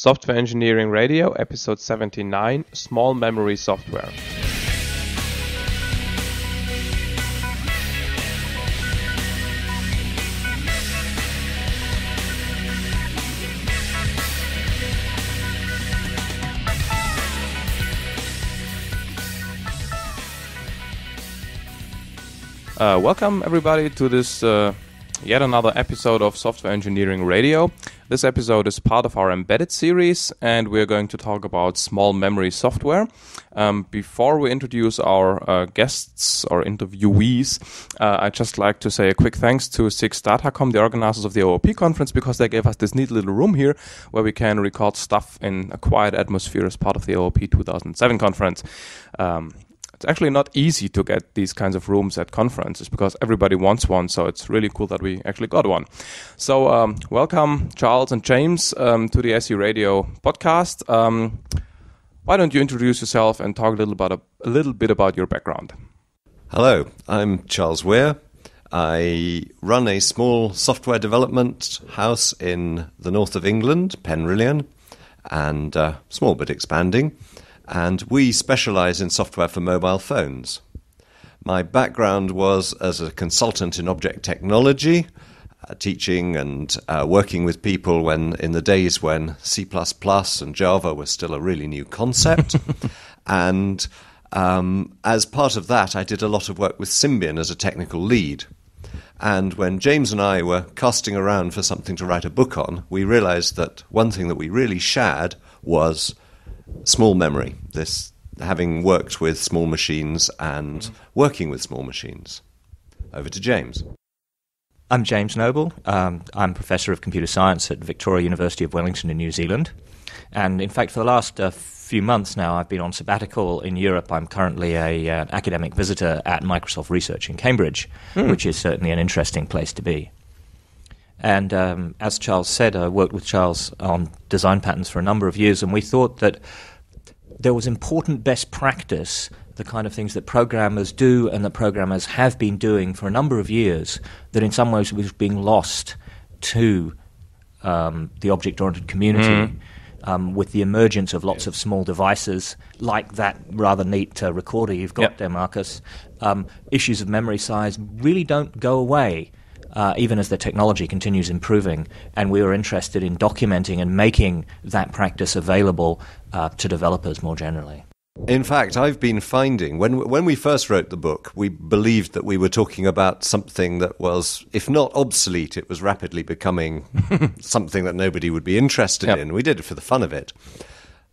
Software Engineering Radio, episode 79 Small Memory Software. Uh, welcome, everybody, to this uh, yet another episode of Software Engineering Radio. This episode is part of our embedded series, and we're going to talk about small memory software. Um, before we introduce our uh, guests or interviewees, uh, I'd just like to say a quick thanks to SIGS Datacom, the organizers of the OOP conference, because they gave us this neat little room here where we can record stuff in a quiet atmosphere as part of the OOP 2007 conference. Um, it's actually not easy to get these kinds of rooms at conferences because everybody wants one. So it's really cool that we actually got one. So um, welcome, Charles and James, um, to the SE Radio podcast. Um, why don't you introduce yourself and talk a little about a, a little bit about your background? Hello, I'm Charles Weir. I run a small software development house in the north of England, Penrillian, and uh, small but expanding and we specialize in software for mobile phones. My background was as a consultant in object technology, uh, teaching and uh, working with people when in the days when C++ and Java were still a really new concept. and um, as part of that, I did a lot of work with Symbian as a technical lead. And when James and I were casting around for something to write a book on, we realized that one thing that we really shared was small memory, this having worked with small machines and working with small machines. Over to James. I'm James Noble. Um, I'm Professor of Computer Science at Victoria University of Wellington in New Zealand. And in fact, for the last uh, few months now, I've been on sabbatical in Europe. I'm currently a, uh, academic visitor at Microsoft Research in Cambridge, mm. which is certainly an interesting place to be. And um, as Charles said, I worked with Charles on design patterns for a number of years, and we thought that there was important best practice, the kind of things that programmers do and that programmers have been doing for a number of years, that in some ways was being lost to um, the object oriented community. Mm. Um, with the emergence of lots of small devices like that rather neat uh, recorder you've got yep. there, Marcus, um, issues of memory size really don't go away uh, even as the technology continues improving. And we were interested in documenting and making that practice available uh, to developers more generally. In fact, I've been finding when when we first wrote the book, we believed that we were talking about something that was, if not obsolete, it was rapidly becoming something that nobody would be interested yep. in. We did it for the fun of it.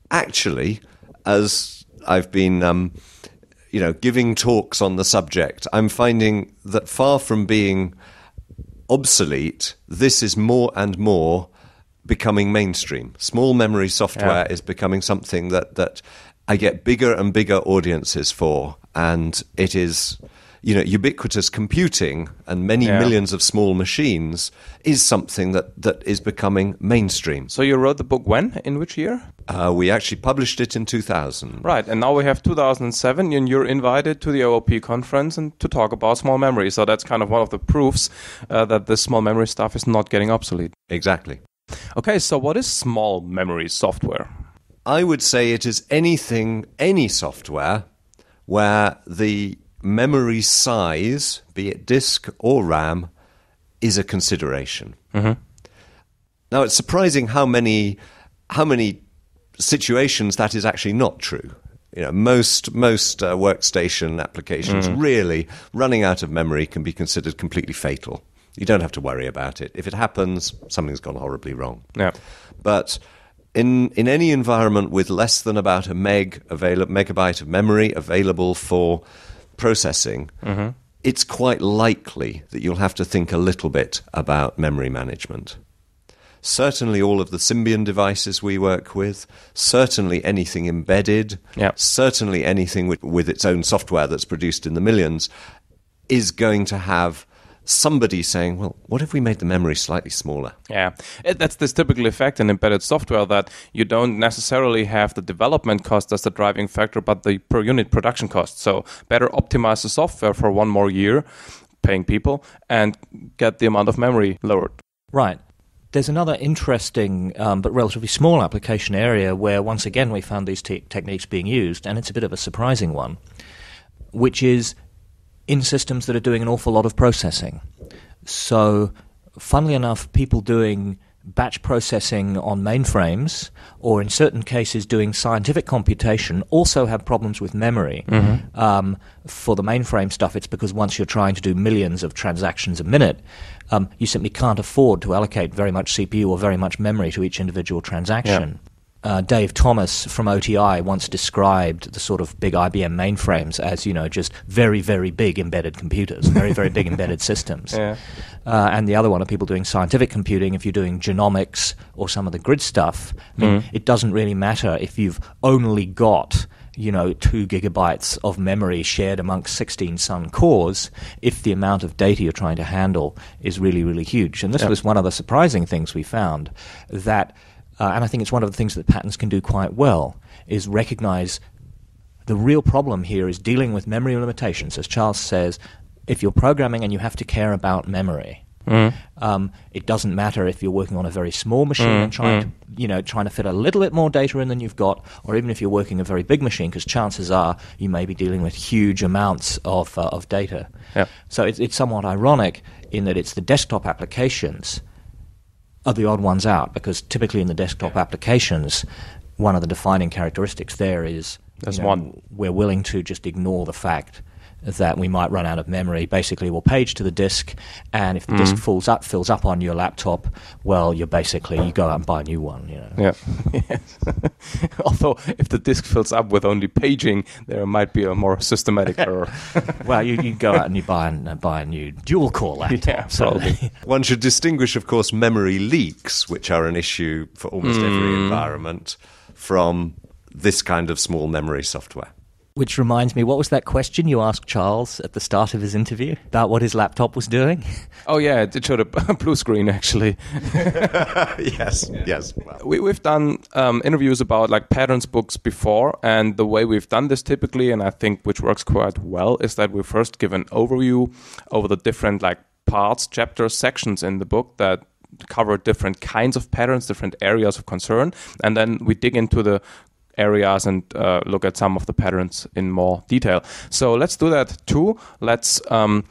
Actually, as I've been, um, you know, giving talks on the subject, I'm finding that far from being obsolete, this is more and more becoming mainstream. Small memory software yeah. is becoming something that, that I get bigger and bigger audiences for, and it is you know, ubiquitous computing and many yeah. millions of small machines is something that, that is becoming mainstream. So you wrote the book when? In which year? Uh, we actually published it in 2000. Right, and now we have 2007, and you're invited to the OOP conference and to talk about small memory. So that's kind of one of the proofs uh, that this small memory stuff is not getting obsolete. Exactly. Okay, so what is small memory software? I would say it is anything, any software where the memory size, be it disk or RAM, is a consideration. Mm-hmm. Now, it's surprising how many how many situations that is actually not true. You know, most most uh, workstation applications mm. really running out of memory can be considered completely fatal. You don't have to worry about it. If it happens, something's gone horribly wrong. Yeah. But in in any environment with less than about a meg avail- megabyte of memory available for processing, mm-hmm. it's quite likely that you'll have to think a little bit about memory management. Certainly, all of the Symbian devices we work with, certainly anything embedded, yep. certainly anything with, with its own software that's produced in the millions, is going to have somebody saying, well, what if we made the memory slightly smaller? Yeah, it, that's this typical effect in embedded software that you don't necessarily have the development cost as the driving factor, but the per unit production cost. So better optimize the software for one more year, paying people, and get the amount of memory lowered. Right. there's another interesting um, but relatively small application area where, once again, we found these te- techniques being used, and it's a bit of a surprising one, which is in systems that are doing an awful lot of processing. So, funnily enough, people doing batch processing on mainframes, or in certain cases doing scientific computation, also have problems with memory. Mm-hmm. Um, for the mainframe stuff, it's because once you're trying to do millions of transactions a minute, um, you simply can't afford to allocate very much CPU or very much memory to each individual transaction. Yeah. Uh, Dave Thomas from OTI once described the sort of big IBM mainframes as, you know, just very, very big embedded computers, very, very big embedded systems. Yeah. Uh, and the other one are people doing scientific computing. If you're doing genomics or some of the grid stuff, I mean, mm. it doesn't really matter if you've only got you know, two gigabytes of memory shared amongst 16 Sun cores if the amount of data you're trying to handle is really, really huge. And this yep. was one of the surprising things we found that uh, and I think it's one of the things that patterns can do quite well, is recognize the real problem here is dealing with memory limitations. As Charles says, if you're programming and you have to care about memory, Mm. Um, it doesn't matter if you're working on a very small machine mm. and trying mm. to, you know, trying to fit a little bit more data in than you've got, or even if you're working a very big machine, because chances are you may be dealing with huge amounts of uh, of data. So it's, it's somewhat ironic in that it's the desktop applications are the odd ones out because typically in the desktop applications, one of the defining characteristics there is There's you know, one. we're willing to just ignore the fact that we might run out of memory. Basically, we'll page to the disk, and if the mm. disk fills up, fills up on your laptop, well, you're basically you go out and buy a new one. You know. Yeah. Although, if the disk fills up with only paging, there might be a more systematic error. well, you, you go out and you buy and uh, buy a new dual core laptop. Yeah, probably. one should distinguish, of course, memory leaks, which are an issue for almost mm. every environment, from this kind of small memory software. Which reminds me, what was that question you asked Charles at the start of his interview about what his laptop was doing? Oh yeah, it showed a blue screen actually. yes, yes. We, we've done um, interviews about like patterns books before, and the way we've done this typically, and I think which works quite well, is that we first give an overview over the different like parts, chapters, sections in the book that cover different kinds of patterns, different areas of concern, and then we dig into the areas and uh, look at some of the patterns in more detail. So let's do that too. Let's um,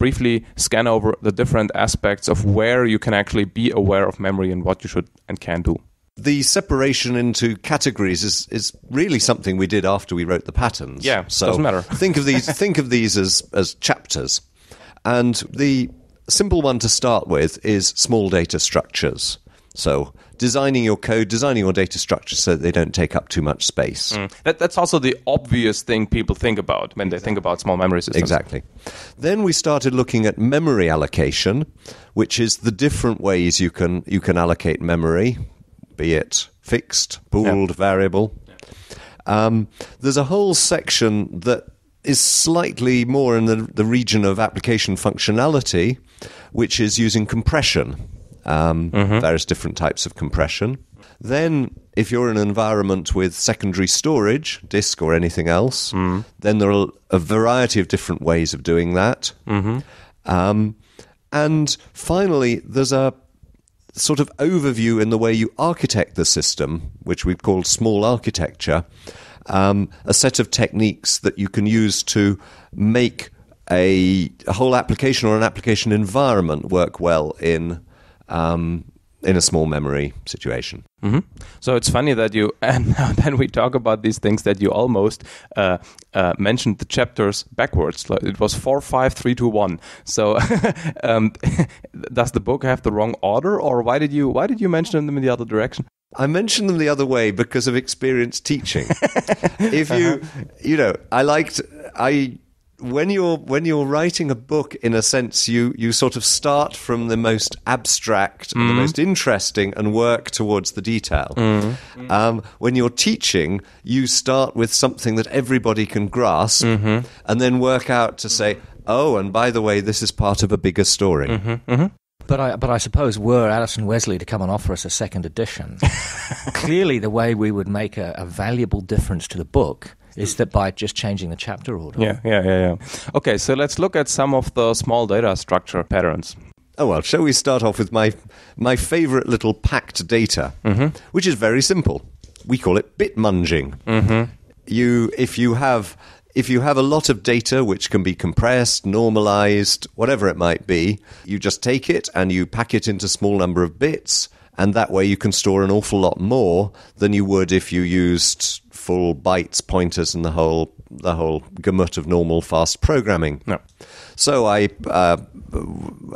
briefly scan over the different aspects of where you can actually be aware of memory and what you should and can do. The separation into categories is, is really something we did after we wrote the patterns. Yeah, so doesn't matter. think of these think of these as as chapters, and the simple one to start with is small data structures. So designing your code, designing your data structure so that they don't take up too much space. Mm. That, that's also the obvious thing people think about when they think about small memory systems. Exactly. Then we started looking at memory allocation, which is the different ways you can you can allocate memory, be it fixed, pooled, variable. Um, there's a whole section that is slightly more in the, the region of application functionality, which is using compression um, mm-hmm. various different types of compression. Then, if you're in an environment with secondary storage, disk or anything else, mm. then there are a variety of different ways of doing that. Mm-hmm. Um, and finally, there's a sort of overview in the way you architect the system, which we've called small architecture, um, a set of techniques that you can use to make a, a, whole application or an application environment work well in um, in a small memory situation. Mm-hmm. So it's funny that you, and then we talk about these things that you almost uh, uh, mentioned the chapters backwards. It was four, five, three, two, one. So um, does the book have the wrong order, or why did you why did you mention them in the other direction? I mentioned them the other way because of experience teaching. if you, uh-huh. you know, I liked I when you're when you're writing a book, in a sense, you you sort of start from the most abstract mm. and the mm-hmm. most interesting, and work towards the detail. Mm. Um, when you're teaching, you start with something that everybody can grasp, mm-hmm. and then work out to say, "Oh, and by the way, this is part of a bigger story." Mm-hmm. mm-hmm. But I, but I suppose were Addison Wesley to come and offer us a second edition, clearly the way we would make a, a valuable difference to the book is that by just changing the chapter order. Yeah, yeah, yeah, yeah. Okay, so let's look at some of the small data structure patterns. Oh well, shall we start off with my my favourite little packed data, mm-hmm. which is very simple. We call it bit munging. Mm-hmm. You, if you have if you have a lot of data which can be compressed, normalized, whatever it might be, you just take it and you pack it into small number of bits, and that way you can store an awful lot more than you would if you used full bytes, pointers, and the whole the whole gamut of normal fast programming. No. So I, uh,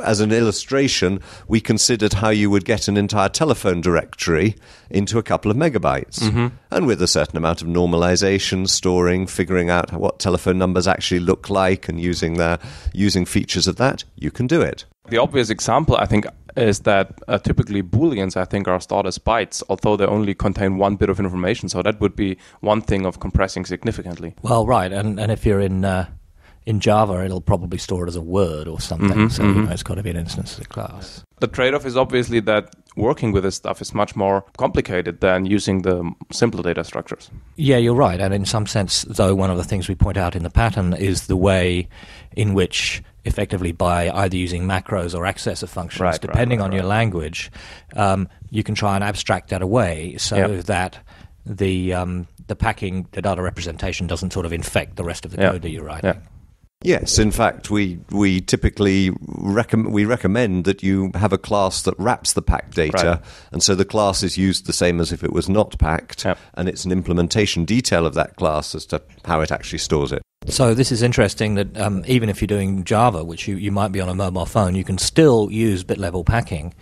as an illustration, we considered how you would get an entire telephone directory into a couple of megabytes, and with a certain amount of normalization, storing, figuring out what telephone numbers actually look like, and using their using features of that, you can do it. The obvious example, I think, is that uh, typically booleans, I think, are stored as bytes, although they only contain one bit of information. So that would be one thing of compressing significantly. Well, right, and and if you're in uh, in Java, it'll probably store it as a word or something. so you know, it's got to be an instance of the class. The trade-off is obviously that working with this stuff is much more complicated than using the simpler data structures. Yeah, you're right. And in some sense, though, one of the things we point out in the pattern is the way in which, effectively, by either using macros or accessor functions, Right, right, depending right, on your right. language, um, you can try and abstract that away so Yep. that the um, the packing, the data representation, doesn't sort of infect the rest of the Yeah. code that you're writing. Yeah. Yes, in fact, we we typically recommend we recommend that you have a class that wraps the packed data, Right. and so the class is used the same as if it was not packed, Yep. and it's an implementation detail of that class as to how it actually stores it. So this is interesting that um, even if you're doing Java, which you, you might be on a mobile phone, you can still use bit level packing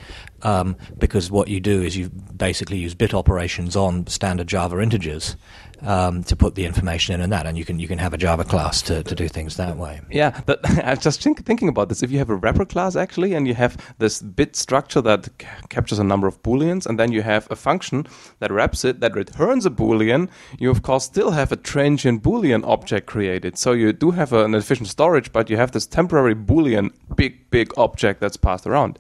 um, because what you do is you basically use bit operations on standard Java integers um, to put the information in and that, and you can you can have a Java class to, to do things that way. Yeah, but I was just think, thinking about this. If you have a wrapper class actually, and you have this bit structure that c- captures a number of booleans, and then you have a function that wraps it that returns a boolean, you of course still have a transient boolean object created. So you do have a, an efficient storage, but you have this temporary boolean big big object that's passed around.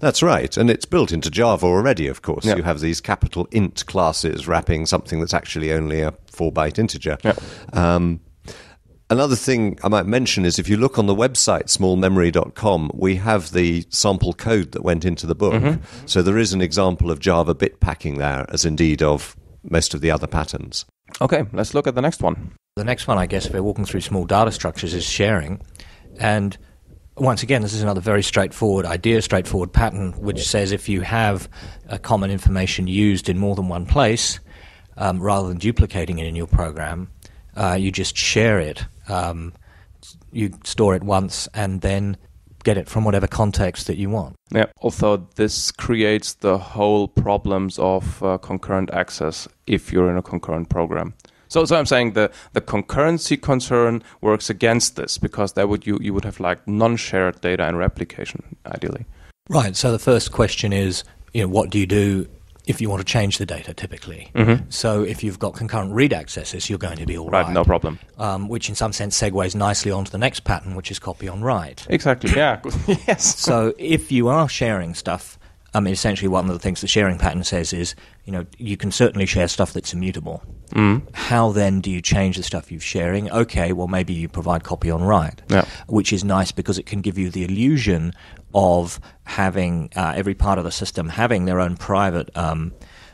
That's right, and it's built into Java already. Of course, Yeah. you have these capital int classes wrapping something that's actually only a four byte integer. Yeah. Um, Another thing I might mention is if you look on the website smallmemory.com, we have the sample code that went into the book. So there is an example of Java bit packing there, as indeed of most of the other patterns. Okay, let's look at the next one. The next one, I guess, if we're walking through small data structures, is sharing. And once again, this is another very straightforward idea, straightforward pattern, which says if you have a common information used in more than one place, um, rather than duplicating it in your program, uh, you just share it. Um, you store it once and then get it from whatever context that you want. Yeah, although this creates the whole problems of uh, concurrent access if you're in a concurrent program. So, so I'm saying the, the concurrency concern works against this because that would you, you would have like non-shared data and replication ideally. Right. So the first question is, you know, what do you do if you want to change the data? Typically, so if you've got concurrent read accesses, you're going to be all Right, right. no problem. Um, which, in some sense, segues nicely onto the next pattern, which is copy on write. Exactly. Yeah. yes. so if you are sharing stuff, I mean, essentially, one of the things the sharing pattern says is, you know, you can certainly share stuff that's immutable. How then do you change the stuff you're sharing? Okay, well, maybe you provide copy on write, Yeah. which is nice because it can give you the illusion of having uh, every part of the system having their own private um,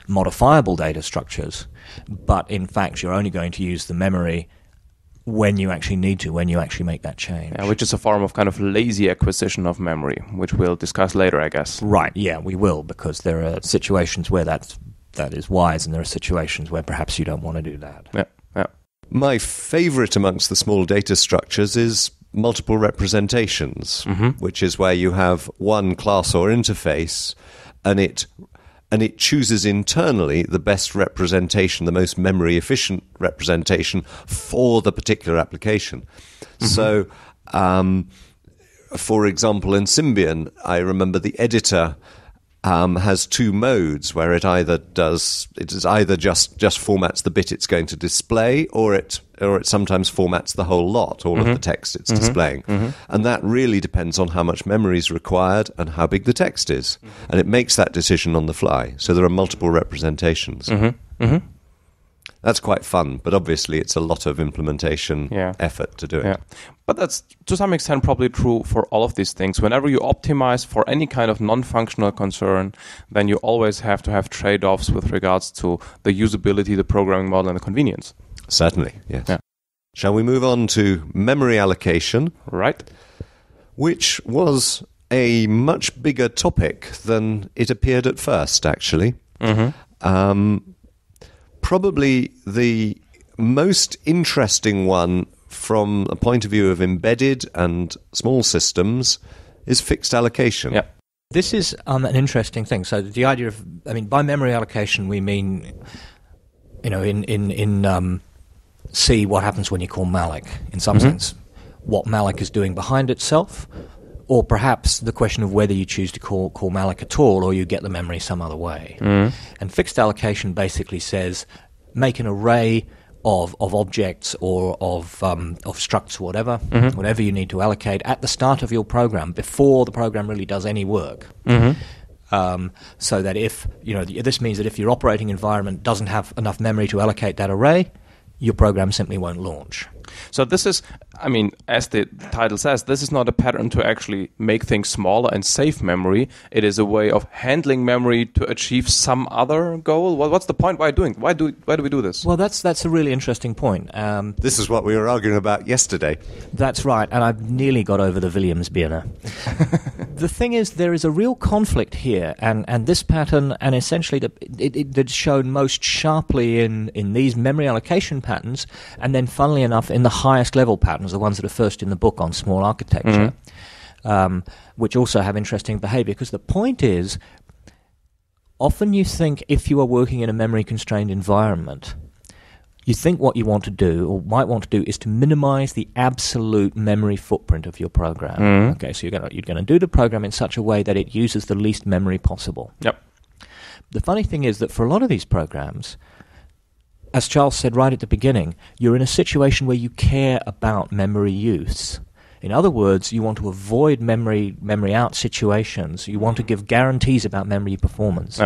modifiable data structures, but in fact, you're only going to use the memory when you actually need to, when you actually make that change. Yeah, which is a form of kind of lazy acquisition of memory, which we'll discuss later, I guess. Right. Yeah, we will because there are situations where that's that is wise, and there are situations where perhaps you don't want to do that. Yeah. Yeah. My favorite amongst the small data structures is multiple representations, mm-hmm. which is where you have one class or interface and it and it chooses internally the best representation, the most memory efficient representation for the particular application. So, um, for example, in Symbian, I remember the editor um, has two modes where it either does it is either just just formats the bit it's going to display, or it or it sometimes formats the whole lot, all of the mm-hmm. text it's mm-hmm. displaying, mm-hmm. and that really depends on how much memory is required and how big the text is, and it makes that decision on the fly. So there are multiple representations. That's quite fun, but obviously it's a lot of implementation Yeah. effort to do it. Yeah. But that's to some extent probably true for all of these things. Whenever you optimize for any kind of non functional concern, then you always have to have trade offs with regards to the usability, the programming model, and the convenience. Certainly, yes. Yeah. Shall we move on to memory allocation, Right? which was a much bigger topic than it appeared at first, actually. Hmm. Um, probably the most interesting one from a point of view of embedded and small systems is fixed allocation. Yeah. This is um, an interesting thing. So the idea of, I mean, by memory allocation, we mean, you know, in in in um, C, what happens when you call malloc? In some sense, what malloc is doing behind itself, or perhaps the question of whether you choose to call call malloc at all, or you get the memory some other way. And fixed allocation basically says make an array of, of objects or of um, of structs, whatever, whatever you need to allocate at the start of your program before the program really does any work. Um, so that if you know th- this means that if your operating environment doesn't have enough memory to allocate that array, your program simply won't launch. So this is, I mean, as the title says, this is not a pattern to actually make things smaller and save memory. It is a way of handling memory to achieve some other goal. What, what's the point? Why doing? Why do? Why do we do this? Well, that's that's a really interesting point. Um, This is what we were arguing about yesterday. That's right, and I've nearly got over the Williams-Birne. the thing is, there is a real conflict here, and, and this pattern, and essentially the, it, it, it's shown most sharply in, in these memory allocation patterns, and then, funnily enough, in the highest level patterns, the ones that are first in the book on small architecture, um, which also have interesting behavior. Because the point is, often you think if you are working in a memory constrained environment, you think what you want to do or might want to do is to minimize the absolute memory footprint of your program. Okay, so you're going to you're going to do the program in such a way that it uses the least memory possible. Yep. The funny thing is that for a lot of these programs, as Charles said right at the beginning, you're in a situation where you care about memory use. In other words, you want to avoid memory memory out situations. You want to give guarantees about memory performance.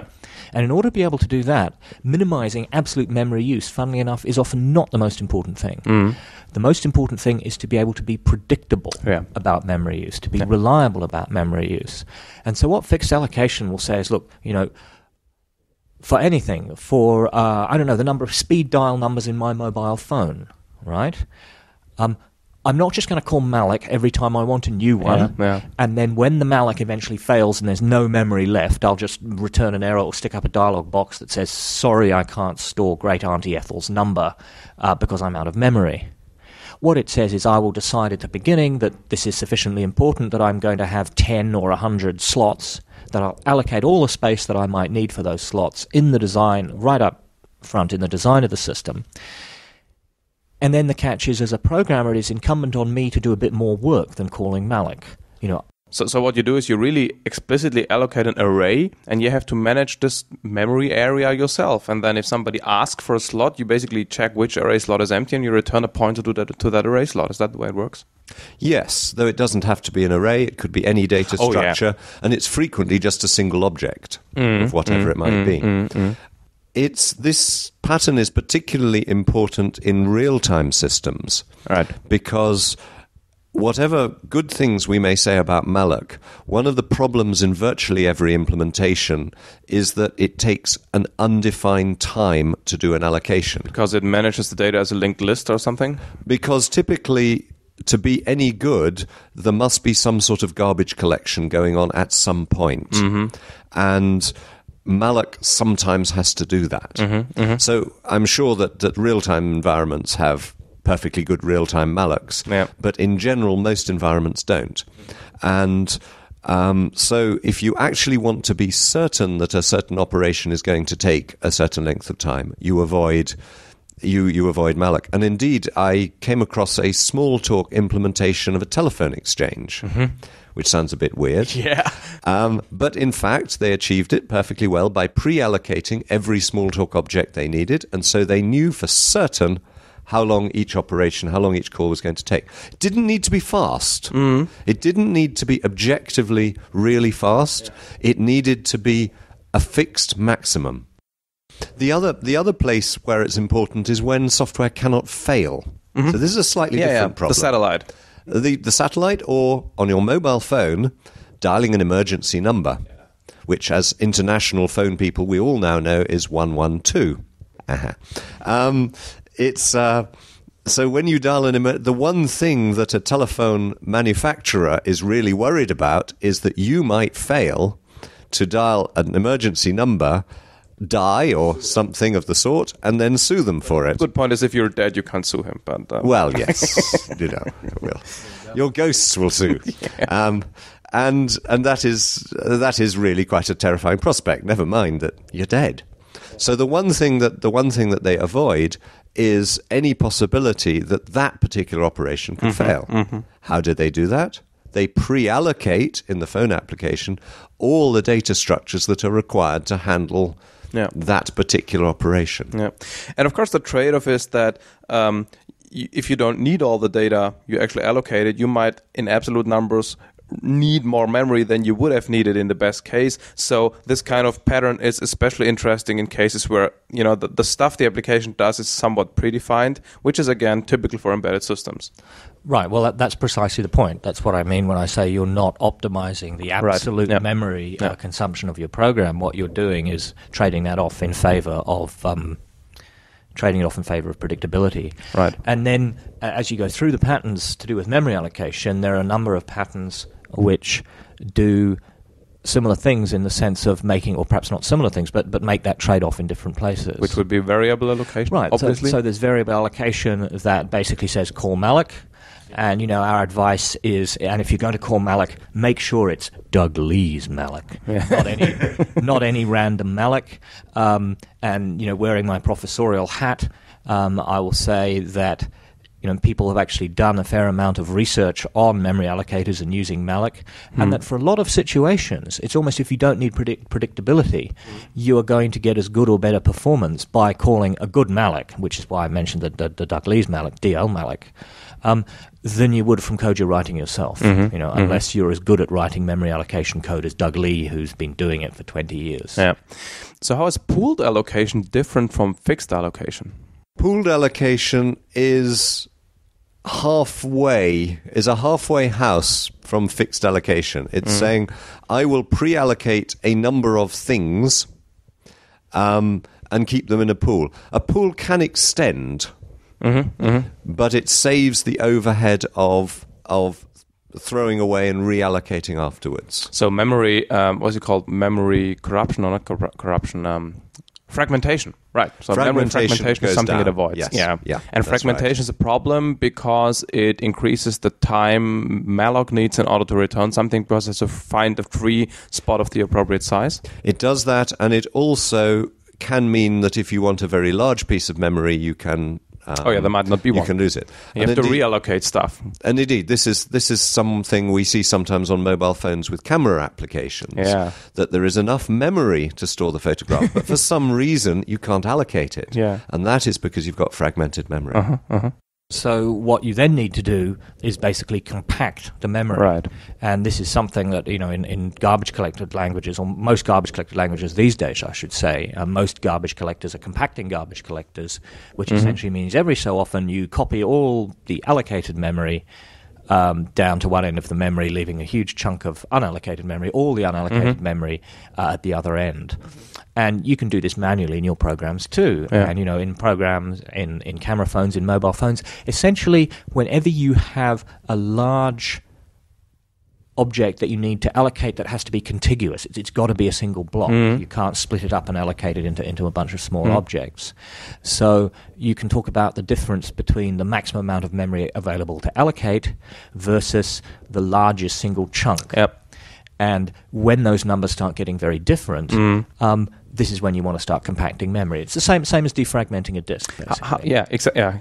And in order to be able to do that, minimizing absolute memory use, funnily enough, is often not the most important thing. Mm. The most important thing is to be able to be predictable Yeah. about memory use, to be reliable about memory use. And so, what fixed allocation will say is look, you know, for anything, for, uh, I don't know, the number of speed dial numbers in my mobile phone, right? Um, I'm not just going to call malloc every time I want a new one. Yeah, yeah. And then when the malloc eventually fails and there's no memory left, I'll just return an error or stick up a dialog box that says, sorry, I can't store Great Auntie Ethel's number uh, because I'm out of memory. What it says is I will decide at the beginning that this is sufficiently important that I'm going to have 10 or 100 slots, that I'll allocate all the space that I might need for those slots in the design, right up front in the design of the system. And then the catch is, as a programmer, it is incumbent on me to do a bit more work than calling malloc. You know, So, so what you do is you really explicitly allocate an array, and you have to manage this memory area yourself. And then, if somebody asks for a slot, you basically check which array slot is empty, and you return a pointer to that to that array slot. Is that the way it works? Yes, though it doesn't have to be an array, it could be any data Oh, yeah. structure, and it's frequently just a single object mm, of whatever mm, it might mm, be. It's this pattern is particularly important in real-time systems, Right. Because whatever good things we may say about malloc, one of the problems in virtually every implementation is that it takes an undefined time to do an allocation. Because it manages the data as a linked list or something. Because typically, to be any good, there must be some sort of garbage collection going on at some point. Mm-hmm. And malloc sometimes has to do that. Mm-hmm. Mm-hmm. So I'm sure that, that real time environments have perfectly good real time mallocs, Yeah. but in general, most environments don't. And um, so, if you actually want to be certain that a certain operation is going to take a certain length of time, you avoid you you avoid malloc. And indeed, I came across a Smalltalk implementation of a telephone exchange, which sounds a bit weird. Yeah. Um, but in fact, they achieved it perfectly well by pre allocating every Smalltalk object they needed. And so they knew for certain how long each operation, how long each call was going to take. It didn't need to be fast. Mm. It didn't need to be objectively really fast. It needed to be a fixed maximum. The other the other place where it's important is when software cannot fail. Mm-hmm. So this is a slightly Yeah, yeah. different problem. The satellite. the the satellite or on your mobile phone dialing an emergency number, which as international phone people we all now know is one one two. Uh-huh. Um, it's uh, so when you dial an emer- the one thing that a telephone manufacturer is really worried about is that you might fail to dial an emergency number. Die or something of the sort, and then sue them for it. Good point is if you're dead, you can't sue him. But uh, Well, yes, you know, will. Your ghosts will sue, um, and and that is that is really quite a terrifying prospect. Never mind that you're dead. So the one thing that the one thing that they avoid is any possibility that that particular operation could fail. How did they do that? They pre-allocate in the phone application all the data structures that are required to handle Yeah. that particular operation. Yeah, and of course the trade-off is that um, if you don't need all the data you actually allocate it, you might, in absolute numbers, need more memory than you would have needed in the best case. So this kind of pattern is especially interesting in cases where you know the, the stuff the application does is somewhat predefined, which is again typical for embedded systems. Right. Well, that, that's precisely the point. That's what I mean when I say you're not optimizing the absolute Yeah. memory Yeah. uh, consumption of your program. What you're doing is trading that off in favor of um, trading it off in favor of predictability. Right. And then, uh, as you go through the patterns to do with memory allocation, there are a number of patterns which do similar things in the sense of making, or perhaps not similar things, but but make that trade off in different places. Which would be variable allocation, Right. So, obviously. so there's variable allocation that basically says call malloc. And you know our advice is, and if you're going to call malloc, make sure it's Doug Lea's malloc, not any, not any random malloc. Um, and you know, wearing my professorial hat, um, I will say that you know people have actually done a fair amount of research on memory allocators and using malloc, and hmm. that for a lot of situations, it's almost if you don't need predict- predictability, you are going to get as good or better performance by calling a good malloc, which is why I mentioned the, the, the Doug Lea's malloc, DL malloc, um, than you would from code you're writing yourself. Mm-hmm. You know, mm-hmm. unless you're as good at writing memory allocation code as Doug Lea, who's been doing it for 20 years. yeah. So how is pooled allocation different from fixed allocation? Pooled allocation is halfway is a halfway house from fixed allocation. It's saying I will pre-allocate a number of things um, and keep them in a pool. A pool can extend, but it saves the overhead of of throwing away and reallocating afterwards. So memory, um, what's it called? Memory corruption or not corru- corruption? Um, fragmentation, right? So memory Fragmentation fragmentation is something it avoids. Yes. Yeah, Yeah, And that's right. fragmentation is a problem because it increases the time malloc needs in order to return something because it has to find a free spot of the appropriate size. It does that, and it also can mean that if you want a very large piece of memory, you can. Um, Oh yeah, there might not be you can lose it. You And have to reallocate stuff. And indeed, this is this is something we see sometimes on mobile phones with camera applications. Yeah. That there is enough memory to store the photograph, but for some reason you can't allocate it. Yeah. And that is because you've got fragmented memory. So what you then need to do is basically compact the memory. Right. And this is something that, you know, in, in garbage collected languages, or most garbage collected languages these days, I should say, uh, most garbage collectors are compacting garbage collectors, which essentially means every so often you copy all the allocated memory um, down to one end of the memory, leaving a huge chunk of unallocated memory, all the unallocated memory uh, at the other end. And you can do this manually in your programs too. Yeah. And you know, in programs, in, in camera phones, in mobile phones, essentially, whenever you have a large object that you need to allocate that has to be contiguous. It's, it's got to be a single block. You can't split it up and allocate it into, into a bunch of small objects. So you can talk about the difference between the maximum amount of memory available to allocate versus the largest single chunk. Yep. And when those numbers start getting very different, um, this is when you want to start compacting memory. It's the same same as defragmenting a disk. How, yeah, exa- yeah.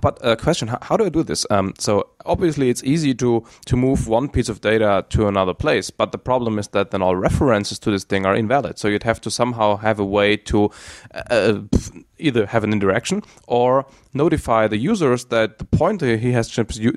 But a question: how, how do I do this? Um, so obviously, it's easy to to move one piece of data to another place, but the problem is that then all references to this thing are invalid. So you'd have to somehow have a way to uh, either have an interaction or notify the users that the pointer he has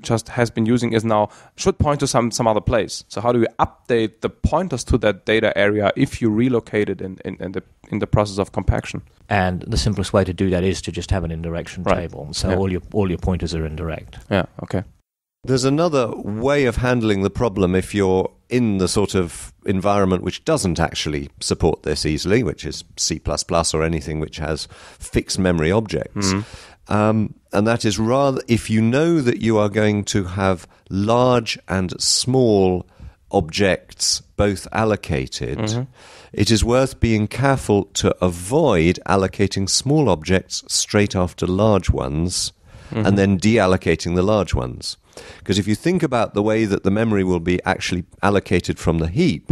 just has been using is now should point to some some other place. So how do you update the pointers to that data area if you relocate it in, in, in the in the process of compaction? And the simplest way to do that is to just have an indirection Right. table. So Yeah. all your all your pointers are indirect. Yeah. Okay. There's another way of handling the problem if you're in the sort of environment which doesn't actually support this easily, which is C or anything which has fixed memory objects. Um, and that is rather if you know that you are going to have large and small objects both allocated, it is worth being careful to avoid allocating small objects straight after large ones and mm-hmm. then deallocating the large ones. Because if you think about the way that the memory will be actually allocated from the heap,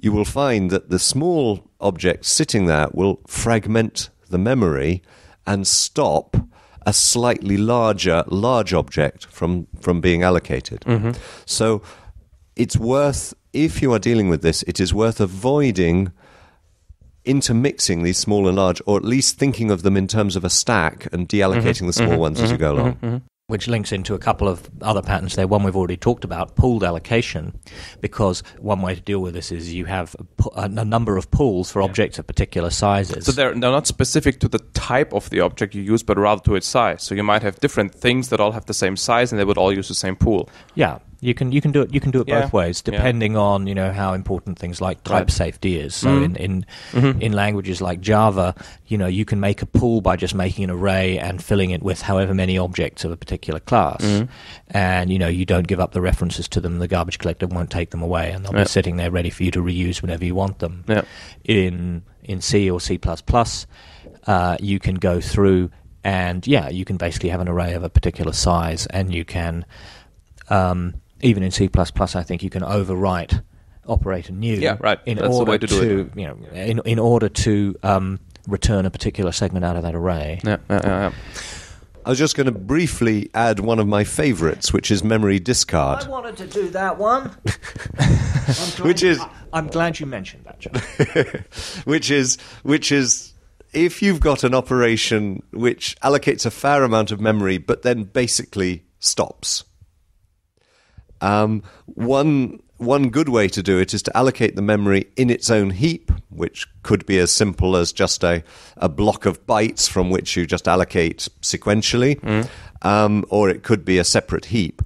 you will find that the small objects sitting there will fragment the memory and stop a slightly larger large object from, from being allocated. Mm-hmm. So it's worth, if you are dealing with this, it is worth avoiding intermixing these small and large, or at least thinking of them in terms of a stack and deallocating the small mm-hmm. ones as you mm-hmm. go along. Mm-hmm. which links into a couple of other patterns there. One we've already talked about, pooled allocation, because one way to deal with this is you have a, a a number of pools for objects of particular sizes. So they're, they're not specific to the type of the object you use, but rather to its size. So you might have different things that all have the same size, and they would all use the same pool. yeah, you can you can do it you can do it Yeah. both ways Yeah. depending on you know how important things like type Right. safety is. So Mhm. in in, Mhm. in languages like Java, you know you can make a pool by just making an array and filling it with however many objects of a particular class, Mhm. and you know you don't give up the references to them. The garbage collector won't take them away, and they'll Yeah. be sitting there ready for you to reuse whenever you want them. Yeah. in in C or C++, uh, you can go through and yeah, you can basically have an array of a particular size, and you can um, even in C++, I think you can overwrite operator new. Yeah, right. In That's the order way to do it. you know, in in order to um, return a particular segment out of that array. Yeah, yeah, yeah. yeah. I was just going to briefly add one of my favorites, which is memory discard. I wanted to do that one. Which is- I'm glad you mentioned that, John. which is which is if you've got an operation which allocates a fair amount of memory but then basically stops. Um, one one good way to do it is to allocate the memory in its own heap, which could be as simple as just a, a block of bytes from which you just allocate sequentially, um, or it could be a separate heap.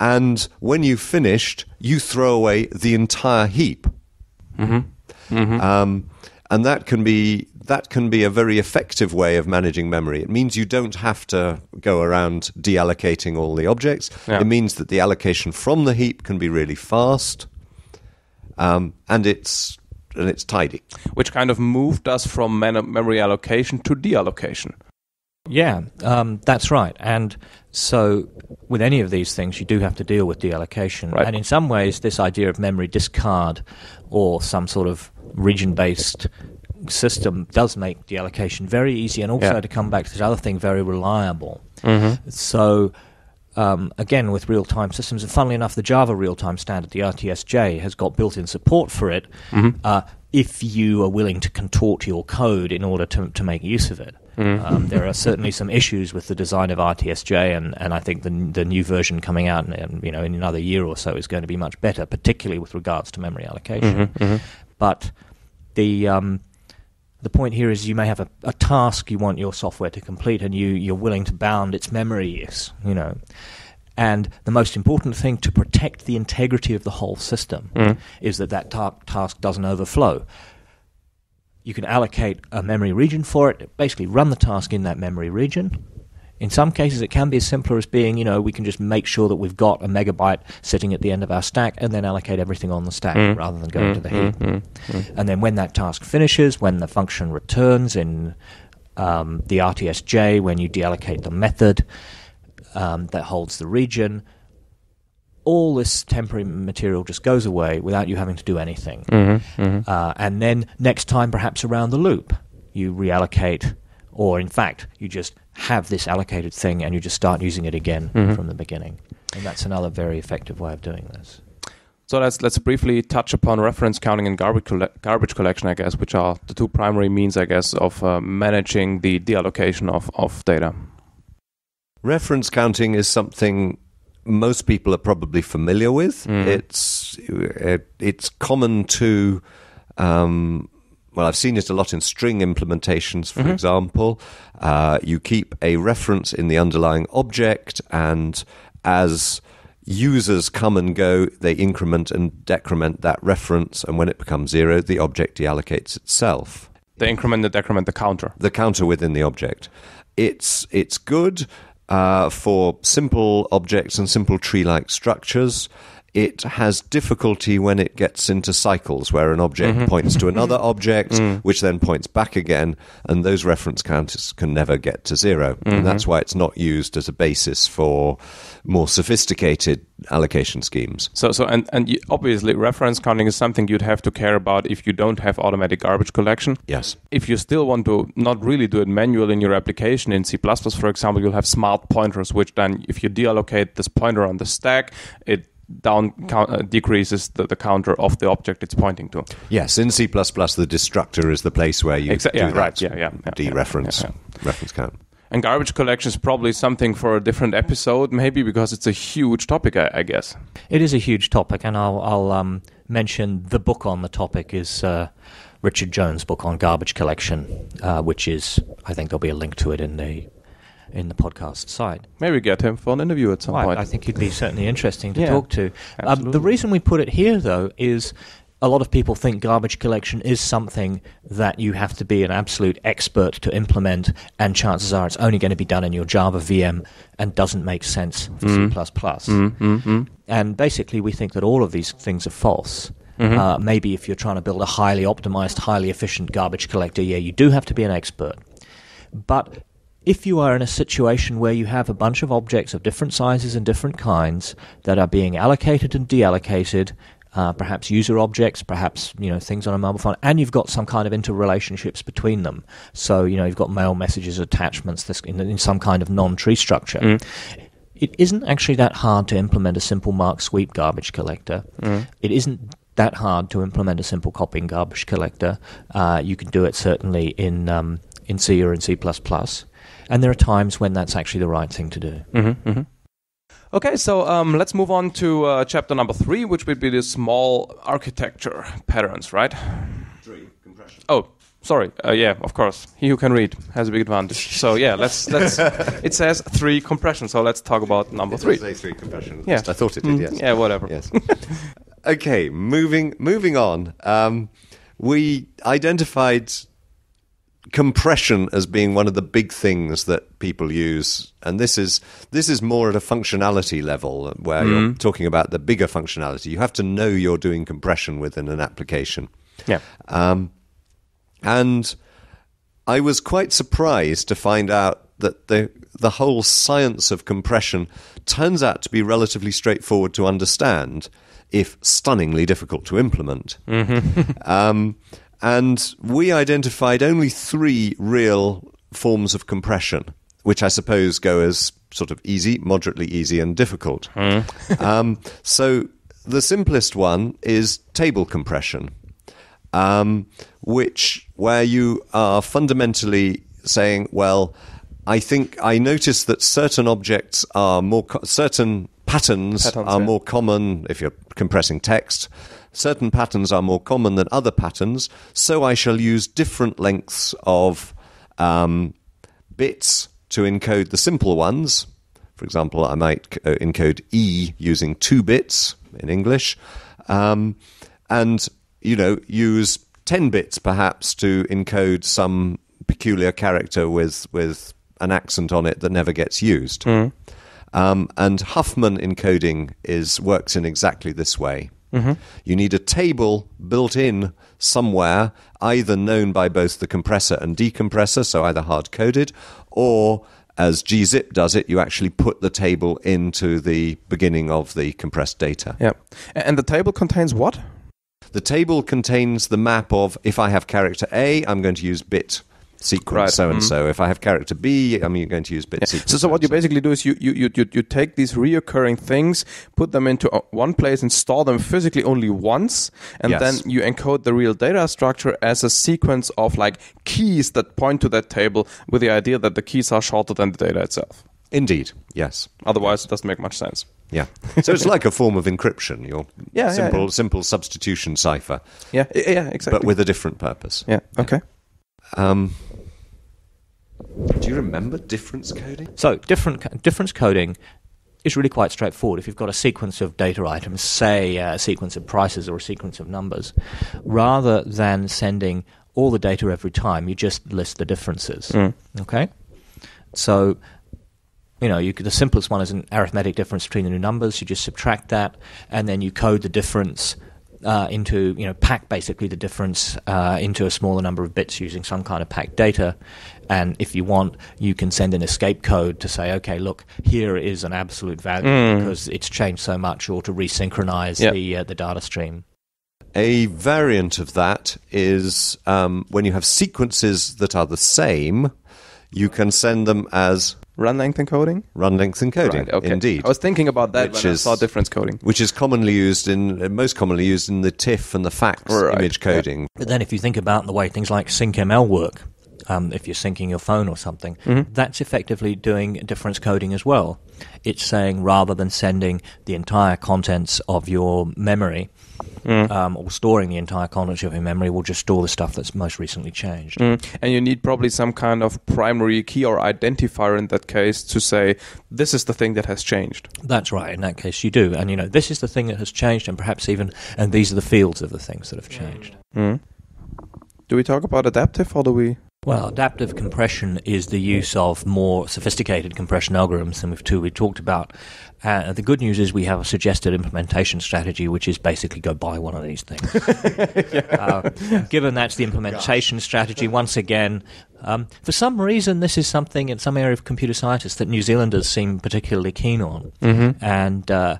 And when you've finished, you throw away the entire heap. Um, and that can be that can be a very effective way of managing memory. It means you don't have to go around deallocating all the objects. Yeah. It means that the allocation from the heap can be really fast, um, and it's and it's tidy. Which kind of moved us from men- memory allocation to deallocation. Yeah, um, that's right. And so, with any of these things, you do have to deal with deallocation. Right. And in some ways, this idea of memory discard or some sort of region based system does make the allocation very easy and also Yeah. to come back to this other thing very reliable. So, um, again, with real time systems, and funnily enough, the Java real time standard, the RTSJ, has got built in support for it uh, if you are willing to contort your code in order to, to make use of it. Um, there are certainly some issues with the design of RTSJ, and, and I think the, the new version coming out in, in, you know, in another year or so is going to be much better, particularly with regards to memory allocation. But the um, the point here is you may have a, a task you want your software to complete, and you you're willing to bound its memory use. You know, and the most important thing to protect the integrity of the whole system mm. is that that ta- task doesn't overflow. You can allocate a memory region for it, basically run the task in that memory region. In some cases, it can be as simpler as being, you know, we can just make sure that we've got a megabyte sitting at the end of our stack and then allocate everything on the stack mm. rather than going to the mm, heap. Mm, and then when that task finishes, when the function returns in um, the RTSJ, when you deallocate the method um, that holds the region, all this temporary material just goes away without you having to do anything. Mm-hmm, mm-hmm. Uh, and then next time, perhaps around the loop, you reallocate or in fact, you just have this allocated thing and you just start using it again Mhm. from the beginning. And that's another very effective way of doing this. So let's let's briefly touch upon reference counting and garbage colle- garbage collection, I guess, which are the two primary means, I guess, of uh, managing the deallocation of, of data. Reference counting is something most people are probably familiar with. Mm. It's it, it's common to um, well, I've seen it a lot in string implementations, for Mhm. example. Uh, you keep a reference in the underlying object, and as users come and go, they increment and decrement that reference, and when it becomes zero, the object deallocates itself The increment, the decrement, the counter. the counter within the object. It's it's good uh, for simple objects and simple tree-like structures. It has difficulty when it gets into cycles where an object mm-hmm. points to another mm-hmm. object, mm. which then points back again, and those reference counters can never get to 0 And that's mm-hmm. why it's not used as a basis for more sophisticated allocation schemes. So, so, and and you, obviously, reference counting is something you'd have to care about if you don't have automatic garbage collection. Yes. If you still want to not really do it manually in your application in C++, for example, you'll have smart pointers, which then, if you deallocate this pointer on the stack, it down count, uh, decreases the, the counter of the object it's pointing to. Yes, in C++, the destructor is the place where you Exa- do yeah, that right, yeah, yeah, yeah, dereference yeah, reference count. And garbage collection is probably something for a different episode, maybe because it's a huge topic, I, I guess. It is a huge topic, and I'll, I'll um, mention the book on the topic is uh, Richard Jones' book on garbage collection, uh, which is I think there'll be a link to it in the in the podcast site. Maybe get him for an interview at some I, point. I think he'd be certainly interesting to Yeah, talk to. Um, the reason we put it here, though, is a lot of people think garbage collection is something that you have to be an absolute expert to implement, and chances are it's only going to be done in your Java VM and doesn't make sense for Mm. C++. mm-hmm. And basically, we think that all of these things are false. Mm-hmm. Uh, maybe if you're trying to build a highly optimized, highly efficient garbage collector, yeah, you do have to be an expert. But if you are in a situation where you have a bunch of objects of different sizes and different kinds that are being allocated and deallocated, uh, perhaps user objects, perhaps you know things on a mobile phone, and you've got some kind of interrelationships between them. So you know you've got mail messages, attachments, this in, in some kind of non-tree structure. It isn't actually that hard to implement a simple mark sweep garbage collector. It isn't that hard to implement a simple copying garbage collector. Uh, you can do it certainly in um, in C or in C++. And there are times when that's actually the right thing to do. Mm-hmm, Okay, so um, let's move on to uh, chapter number three, which would be the small architecture patterns, right? Three, compression. Oh, sorry. Uh, yeah, of course. He who can read has a big advantage. So yeah, let's let's. it says three compression, so let's talk about number three. Say three compression. Yeah. I thought it did, Mm, yes. Yeah, whatever. Yes. okay, moving moving on. Um, we identified compression as being one of the big things that people use, and this is this is more at a functionality level where you're talking about the bigger functionality. You have to know you're doing compression within an application. Yeah. Um, and I was quite surprised to find out that the the whole science of compression turns out to be relatively straightforward to understand, if stunningly difficult to implement. um, and we identified only three real forms of compression, which I suppose go as sort of easy, moderately easy, and difficult. um, so the simplest one is table compression um, which where you are fundamentally saying, well, I think I notice that certain objects are more co- certain patterns, Patterns, are yeah. more common if you're compressing text. Certain patterns are more common than other patterns, so I shall use different lengths of um, bits to encode the simple ones. For example, I might uh, encode E using two bits in English, um, and you know use ten bits perhaps to encode some peculiar character with with an accent on it that never gets used. Um, and Huffman encoding is works in exactly this way. Mm-hmm. You need a table built in somewhere, either known by both the compressor and decompressor, so either hard coded, or as gzip does it, you actually put the table into the beginning of the compressed data. Yeah. And the table contains what? The table contains the map of if I have character A, I'm going to use bit sequence so and mhm. so. If I have character B, I'm going to use bit sequence. So, so what you basically do is you, you, you, you, take these reoccurring things, put them into one place and store them physically only once, and Yes. then you encode the real data structure as a sequence of like keys that point to that table with the idea that the keys are shorter than the data itself. Indeed, yes. Otherwise, it doesn't make much sense. Yeah. So it's like a form of encryption, your Yeah, yeah, simple yeah. simple substitution cipher, Yeah, yeah, yeah, exactly. but with a different purpose. yeah, okay. Um, do you remember difference coding? So different difference coding is really quite straightforward. If you've got a sequence of data items, say uh, a sequence of prices or a sequence of numbers, rather than sending all the data every time, you just list the differences. Mm. Okay, so you know you could, the simplest one is an arithmetic difference between the new numbers. You just subtract that, and then you code the difference. Uh, into you know pack basically the difference uh, into a smaller number of bits using some kind of packed data, and if you want, you can send an escape code to say, okay, look, here is an absolute value Mm. because it's changed so much, or to resynchronize Yeah. the uh, the data stream. A variant of that is um, when you have sequences that are the same, you can send them as Run length encoding? run length encoding. Right, okay. Indeed. I was thinking about that Which when is- I saw difference coding. which is commonly used in, uh, most commonly used in the TIFF and the fax Right, image coding. But then, if you think about the way things like SyncML work, um, if you're syncing your phone or something, Mm-hmm. that's effectively doing difference coding as well. It's saying rather than sending the entire contents of your memory Mm. um, or storing the entire contents of your memory, we'll just store the stuff that's most recently changed. Mm. And you need probably some kind of primary key or identifier in that case to say this is the thing that has changed. That's right. In that case, you do, and you know this is the thing that has changed, and perhaps even, and these are the fields of the things that have changed. Mm. Do we talk about adaptive or do we? Well, adaptive compression is the use of more sophisticated compression algorithms than we've two we talked about. Uh, the good news is we have a suggested implementation strategy, which is basically go buy one of these things. uh, given that's the implementation strategy, once again, um, for some reason, this is something in some area of computer scientists that New Zealanders seem particularly keen on, and. Uh,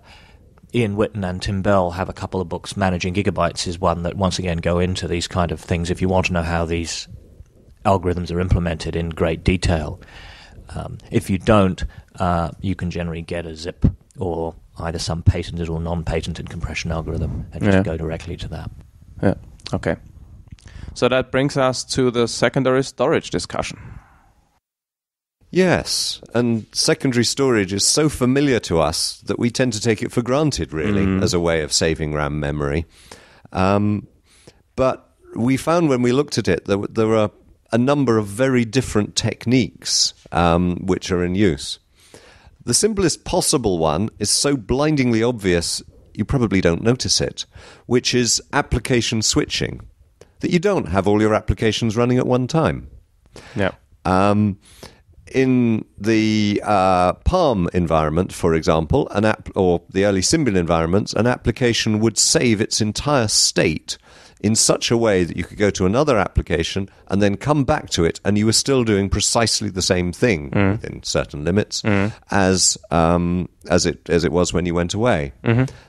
Ian Witten and Tim Bell have a couple of books. Managing Gigabytes is one that once again go into these kind of things. If you want to know how these algorithms are implemented in great detail, um, if you don't, uh, you can generally get a zip or either some patented or non-patented compression algorithm and just Yeah. go directly to that. Yeah. Okay. So that brings us to the secondary storage discussion. Yes, and secondary storage is so familiar to us that we tend to take it for granted, really, Mm. as a way of saving RAM memory. Um, but we found when we looked at it, that there are a number of very different techniques um, which are in use. The simplest possible one is so blindingly obvious you probably don't notice it, which is application switching. That you don't have all your applications running at one time. Yeah. Um, in the uh, Palm environment, for example, an app or the early Symbian environments, an application would save its entire state in such a way that you could go to another application and then come back to it, and you were still doing precisely the same thing within certain limits as um, as it as it was when you went away.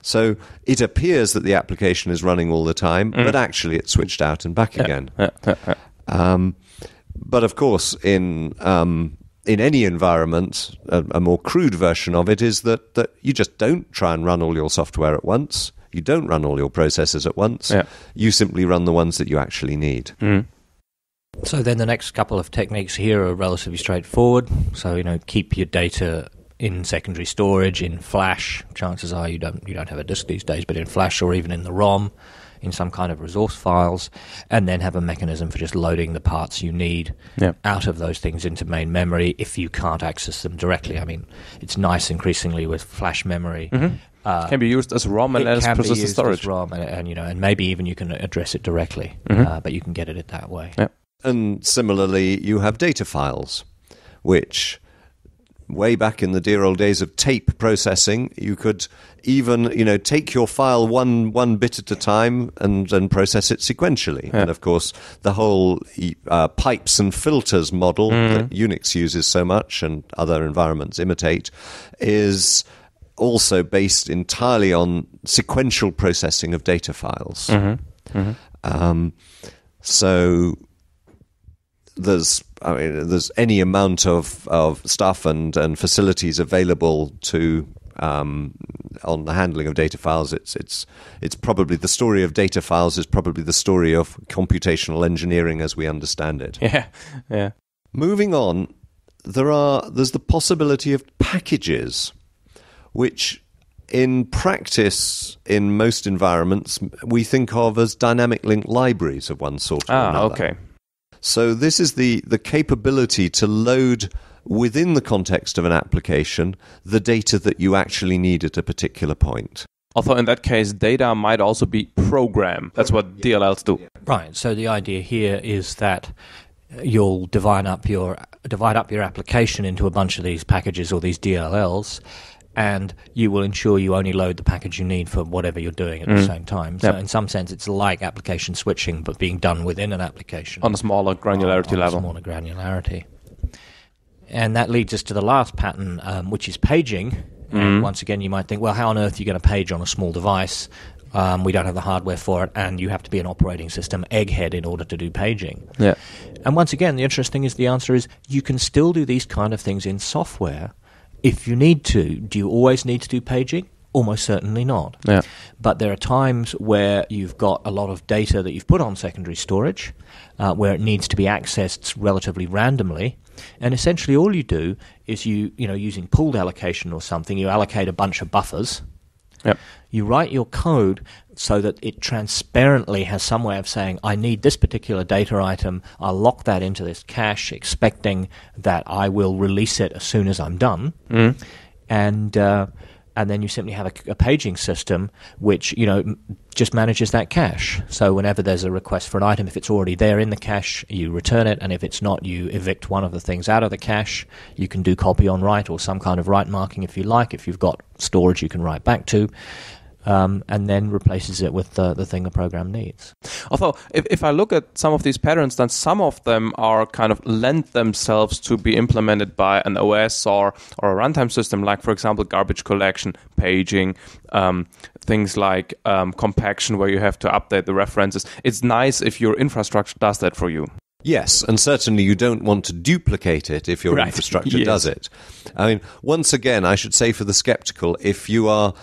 So it appears that the application is running all the time, but actually it switched out and back again. Yeah. yeah, yeah. Um, but of course, in um, in any environment, a, a more crude version of it is that, that you just don't try and run all your software at once. You don't run all your processes at once. Yeah. You simply run the ones that you actually need. Mm. So then the next couple of techniques here are relatively straightforward. So you know, keep your data in secondary storage in Flash. Chances are you don't you don't have a disk these days, but in Flash or even in the ROM, in some kind of resource files, and then have a mechanism for just loading the parts you need Yeah. out of those things into main memory if you can't access them directly. I mean, it's nice increasingly with Flash memory. Uh, Can be used as ROM and as can persistent storage. as ROM, and, and you know, and maybe even you can address it directly, Mhm. uh, but you can get at it that way. Yeah. And similarly, you have data files, which way back in the dear old days of tape processing, you could even, you know, take your file one one bit at a time and and process it sequentially. Yeah. And of course, the whole uh, pipes and filters model Mm-hmm. that Unix uses so much and other environments imitate is also based entirely on sequential processing of data files. Mm-hmm. Um, so there's I mean there's any amount of, of stuff and, and facilities available to um, on the handling of data files. It's it's it's probably the story of data files is probably the story of computational engineering as we understand it. Yeah, yeah. Moving on, there are there's the possibility of packages, which in practice in most environments we think of as dynamic link libraries of one sort or Ah, another. okay. So this is the, the capability to load within the context of an application the data that you actually need at a particular point. Although in that case, data might also be program. That's what DLLs do. Right. So the idea here is that you'll divide up your divide up your application into a bunch of these packages or these DLLs, and you will ensure you only load the package you need for whatever you're doing at the same time. So Yep. in some sense, it's like application switching, but being done within an application on a smaller granularity on a level. smaller granularity. And that leads us to the last pattern, um, which is paging. And once again, you might think, well, how on earth are you going to page on a small device? Um, we don't have the hardware for it, and you have to be an operating system egghead in order to do paging. Yeah. And once again, the interesting is the answer is you can still do these kind of things in software if you need to. Do you always need to do paging? Almost certainly not. Yeah. But there are times where you've got a lot of data that you've put on secondary storage, uh, where it needs to be accessed relatively randomly, and essentially all you do is you, you know, using pooled allocation or something, you allocate a bunch of buffers. Yep. You write your code so that it transparently has some way of saying, I need this particular data item, I'll lock that into this cache, expecting that I will release it as soon as I'm done. And, uh, and then you simply have a, a paging system which, you know, m- just manages that cache. So whenever there's a request for an item, if it's already there in the cache, you return it, and if it's not, you evict one of the things out of the cache. You can do copy on write or some kind of write marking if you like. If you've got storage you can write back to. Um, and then replaces it with the, the thing the program needs. Although, if, if I look at some of these patterns, then some of them are kind of lend themselves to be implemented by an OS or, or a runtime system, like, for example, garbage collection, paging, um, things like um, compaction, where you have to update the references. It's nice if your infrastructure does that for you. Yes, and certainly you don't want to duplicate it if your Right. infrastructure Yes. does it. I mean, once again, I should say for the skeptical, if you are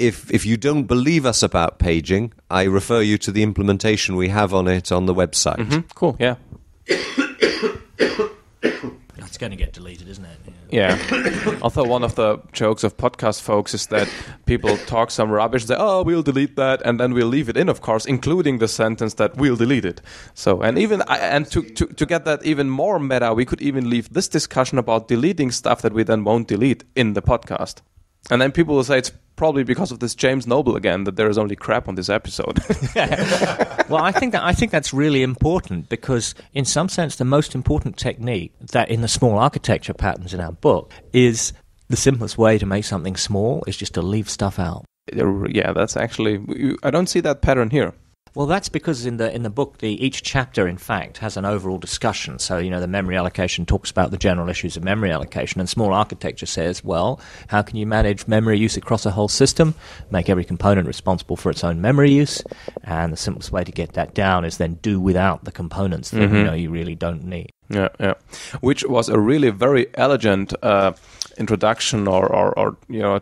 if if you don't believe us about paging, I refer you to the implementation we have on it on the website. Hmm, Cool, yeah. That's going to get deleted, isn't it? Yeah. Although one of the jokes of podcast folks is that people talk some rubbish, say, "Oh, we'll delete that," and then we'll leave it in, of course, including the sentence that we'll delete it. So, and even I- and to, to to get that even more meta, we could even leave this discussion about deleting stuff that we then won't delete in the podcast, and then people will say it's probably because of this James Noble again that there is only crap on this episode. well, I think that I think that's really important because, in some sense, the most important technique that in the small architecture patterns in our book is the simplest way to make something small is just to leave stuff out. yeah, that's actually I don't see that pattern here. Well, that's because in the in the book, the each chapter, in fact, has an overall discussion. So, you know, the memory allocation talks about the general issues of memory allocation, and small architecture says, well, how can you manage memory use across a whole system? Make every component responsible for its own memory use, and the simplest way to get that down is then do without the components that you know you really don't need. Yeah, yeah. Which was a really very elegant uh, introduction or, or, or you know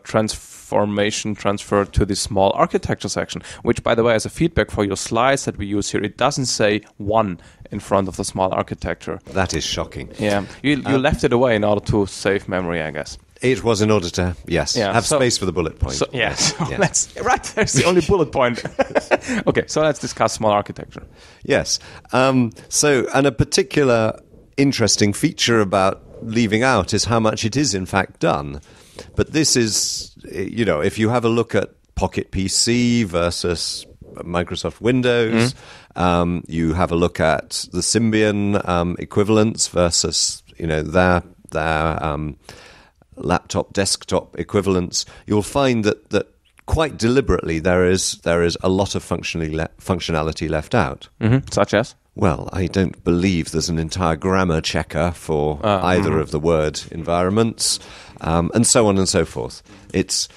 transformation transfer to the small architecture section. Which, by the way, as a feedback for your slides that we use here, it doesn't say one in front of the small architecture. That is shocking. Yeah, you you left it away in order to save memory, I guess. It was in order to yes Yeah, have so- space for the bullet point. So yeah, so Yes. let's right. There's the only bullet point. okay, so let's discuss small architecture. Yes. Um, so, and a particular interesting feature about leaving out is how much it is in fact done. But this is, you know, if you have a look at Pocket PC versus Microsoft Windows, um, you have a look at the Symbian um, equivalents versus, you know, their their um, laptop desktop equivalents, you'll find that that quite deliberately there is there is a lot of functionally le- functionality left out. hmm Such as Well, I don't believe there's an entire grammar checker for Ah, either of the word environments, um, and so on and so forth. It's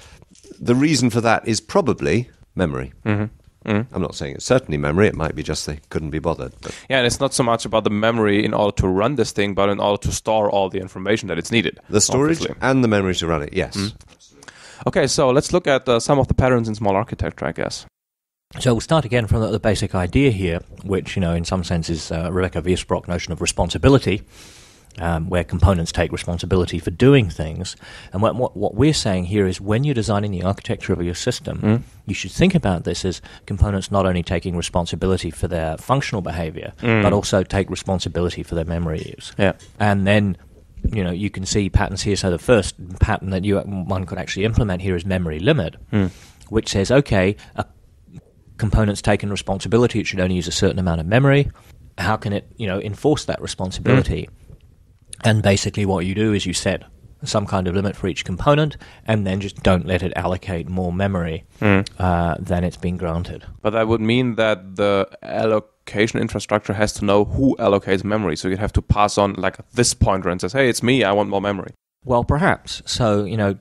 the reason for that is probably memory. I'm not saying it's certainly memory. It might be just they couldn't be bothered. But Yeah, and it's not so much about the memory in order to run this thing, but in order to store all the information that it's needed. the storage obviously. and the memory to run it. Yes. Okay, so let's look at uh, some of the patterns in small architecture, I guess. So we'll start again from the, the basic idea here, which, you know, in some sense is uh, Rebecca Wirfs-Brock notion of responsibility, um, where components take responsibility for doing things. And what, what, what we're saying here is when you're designing the architecture of your system, you should think about this as components not only taking responsibility for their functional behavior, but also take responsibility for their memory use. Yeah. And then you know you can see patterns here. So the first pattern that you one could actually implement here is memory limit, which says okay, a component's taken responsibility. It should only use a certain amount of memory. How can it you know enforce that responsibility? And basically, what you do is you set some kind of limit for each component, and then just don't let it allocate more memory uh, than it's been granted. But that would mean that the allocation infrastructure has to know who allocates memory. So you'd have to pass on like this pointer and says, "Hey, it's me. I want more memory." Well, perhaps. So, you know,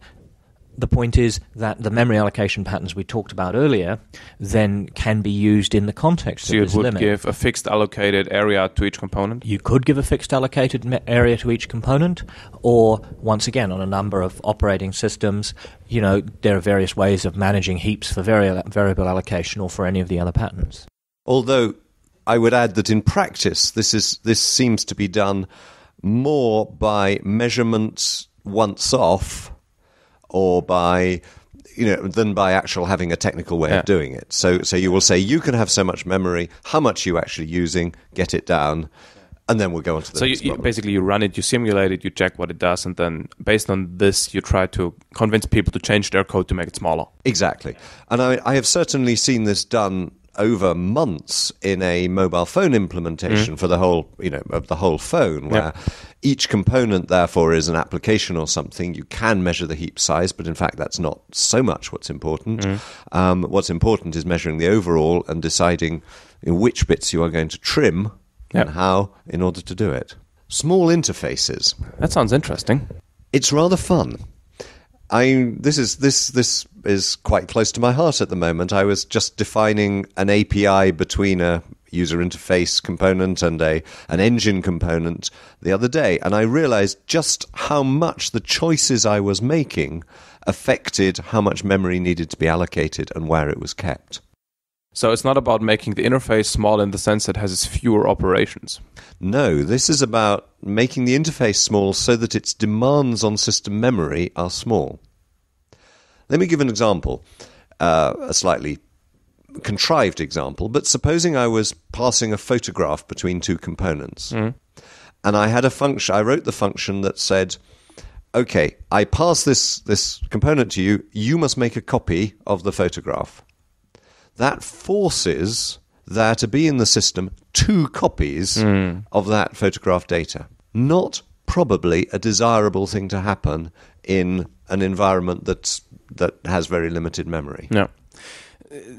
the point is that the memory allocation patterns we talked about earlier then can be used in the context So of you would give a fixed allocated area to each component. you could give a fixed allocated me- area to each component, or once again, on a number of operating systems, you know, there are various ways of managing heaps for vari- variable allocation or for any of the other patterns. Although I would add that in practice, this is this seems to be done more by measurements once off, or by you know than by actual having a technical way Yeah. of doing it. So so you will say you can have so much memory, how much you actually using, get it down, and then we'll go on to the So you, next you basically you run it, you simulate it, you check what it does, and then based on this, you try to convince people to change their code to make it smaller. Exactly. And I, I have certainly seen this done over months in a mobile phone implementation mm. for the whole, you know, of the whole phone, where each component, therefore, is an application or something. You can measure the heap size, but in fact, that's not so much what's important. Um, what's important is measuring the overall and deciding know, which bits you are going to trim Yeah. and how in order to do it. Small interfaces That sounds interesting. it's rather fun. I this is this this is quite close to my heart at the moment. I was just defining an API between a user interface component and a an engine component the other day, and I realized just how much the choices I was making affected how much memory needed to be allocated and where it was kept. So it's not about making the interface small in the sense that it has fewer operations. No, this is about making the interface small so that its demands on system memory are small. Let me give an example, uh, a slightly contrived example, but supposing I was passing a photograph between two components, mm. and I had a function, I wrote the function that said, okay, I pass this, this component to you, you must make a copy of the photograph that forces there to be in the system two copies mm. of that photograph data. Not probably a desirable thing to happen in an environment that's, that has very limited memory. No.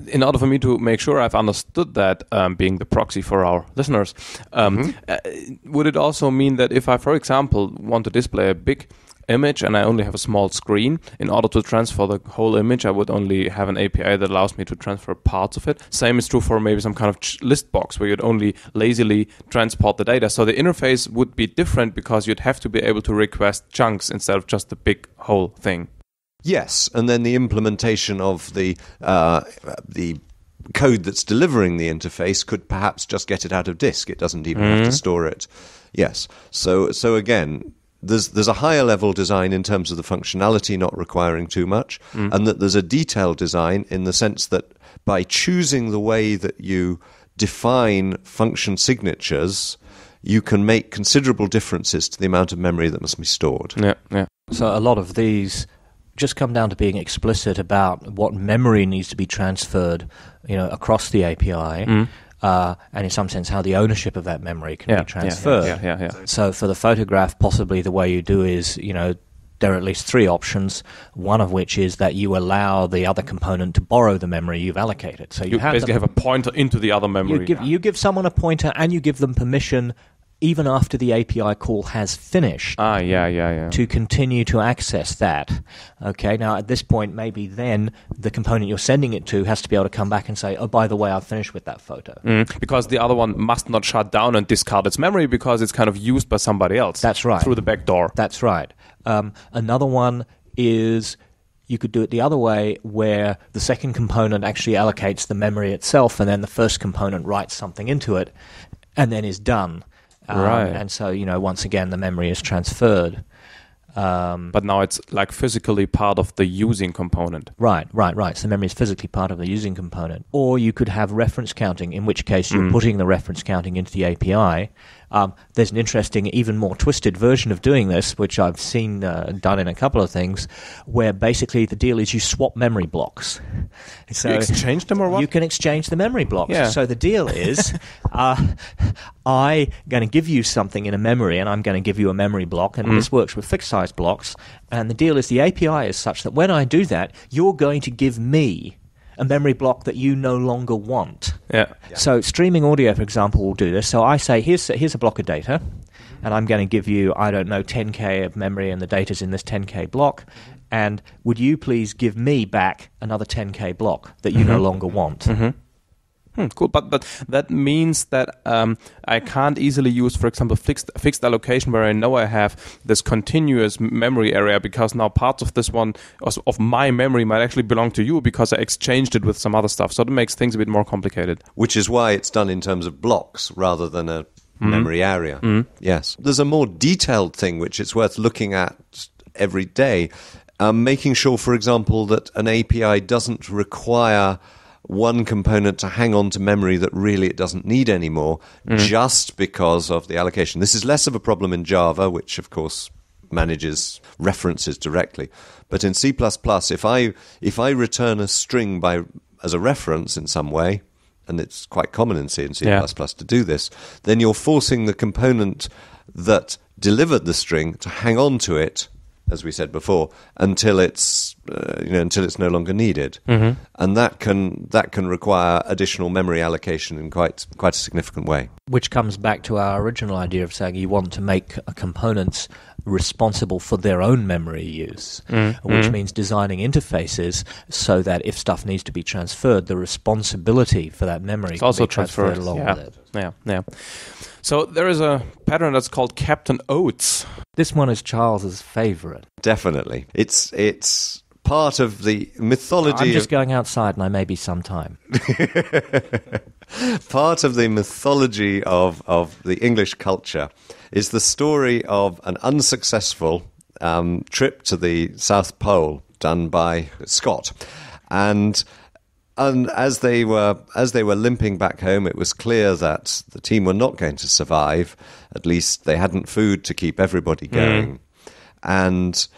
In order for me to make sure I've understood that, um, being the proxy for our listeners, um, uh, would it also mean that if I, for example, want to display a big image and I only have a small screen, in order to transfer the whole image, I would only have an API that allows me to transfer parts of it. Same is true for maybe some kind of ch- list box where you'd only lazily transport the data. So the interface would be different because you'd have to be able to request chunks instead of just the big whole thing. Yes, and then the implementation of the uh, the code that's delivering the interface could perhaps just get it out of disk. It doesn't even have to store it. Yes. So so again, there's there's a higher level design in terms of the functionality not requiring too much, and that there's a detailed design in the sense that by choosing the way that you define function signatures, you can make considerable differences to the amount of memory that must be stored. Yeah, yeah. So a lot of these just come down to being explicit about what memory needs to be transferred, you know, across the API, uh, and in some sense how the ownership of that memory can Yeah, be transferred. yeah, yeah, yeah. So for the photograph, possibly the way you do is, you know, there are at least three options. One of which is that you allow the other component to borrow the memory you've allocated. So you, You have basically the- have a pointer into the other memory. you give you give someone a pointer and you give them permission even after the API call has finished. Ah, yeah, yeah, yeah. To continue to access that. Okay, now at this point, maybe then the component you're sending it to has to be able to come back and say, oh, by the way, I've finished with that photo. Mm, because the other one must not shut down and discard its memory because it's kind of used by somebody else. That's right. Through the back door. That's right. Um, another one is you could do it the other way where the second component actually allocates the memory itself and then the first component writes something into it and then is done. Um, right. And so, you know, once again, the memory is transferred. Um, but now it's like physically part of the using component. Right, right, right. So the memory is physically part of the using component. Or you could have reference counting, in which case you're mm. putting the reference counting into the API um, there's an interesting, even more twisted version of doing this, which I've seen uh, done in a couple of things, where basically the deal is you swap memory blocks. So you exchange them or what? You can exchange the memory blocks. Yeah. So the deal is, uh, I'm going to give you something in a memory, and I'm going to give you a memory block, and mm. this works with fixed size blocks. And the deal is the API is such that when I do that, you're going to give me a memory block that you no longer want. Yeah. yeah. So streaming audio, for example, will do this. So I say, here's here's a block of data, and I'm going to give you, I don't know, 10k of memory, and the data's in this 10k block. And would you please give me back another 10k block that you mm-hmm. no longer want? Mm-hmm. Hmm, cool, but but that means that um, I can't easily use, for example, fixed fixed allocation where I know I have this continuous memory area because now parts of this one of my memory might actually belong to you because I exchanged it with some other stuff. So that makes things a bit more complicated. Which is why it's done in terms of blocks rather than a mm-hmm. memory area. Mm-hmm. Yes, there's a more detailed thing which it's worth looking at every day, um, making sure, for example, that an API doesn't require one component to hang on to memory that really it doesn't need anymore mm. just because of the allocation. This is less of a problem in Java, which of course manages references directly. But in C++, if I if I return a string by as a reference in some way, and it's quite common in C and C++ yeah. to do this, then you're forcing the component that delivered the string to hang on to it as we said before, until it's uh, you know until it's no longer needed, mm-hmm. and that can that can require additional memory allocation in quite quite a significant way. Which comes back to our original idea of saying you want to make components responsible for their own memory use, mm-hmm. which means designing interfaces so that if stuff needs to be transferred, the responsibility for that memory it's also transferred, transferred along yeah. with it. Yeah, yeah. So there is a pattern that's called Captain Oates. This one is Charles's favorite. Definitely. It's it's part of the mythology. I'm just of... going outside and I may be some time. part of the mythology of, of the English culture is the story of an unsuccessful um, trip to the South Pole done by Scott. And and as they were as they were limping back home, it was clear that the team were not going to survive. At least they hadn't food to keep everybody hmm. going. Mm. And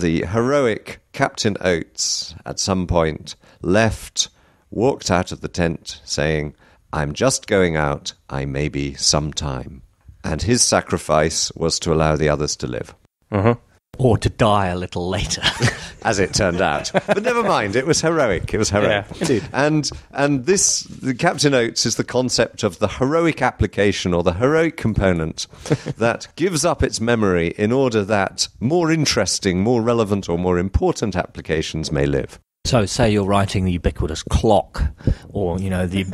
the heroic Captain Oates, at some point, left, walked out of the tent, saying, "I'm just going out. I may be some time." And his sacrifice was to allow the others to live. Uh-huh or to die a little later. As it turned out. But never mind, it was heroic. It was heroic. Yeah, indeed. And, and this, the Captain Oates is the concept of the heroic application or the heroic component that gives up its memory in order that more interesting, more relevant, or more important applications may live. So, say you're writing the ubiquitous clock, or you know the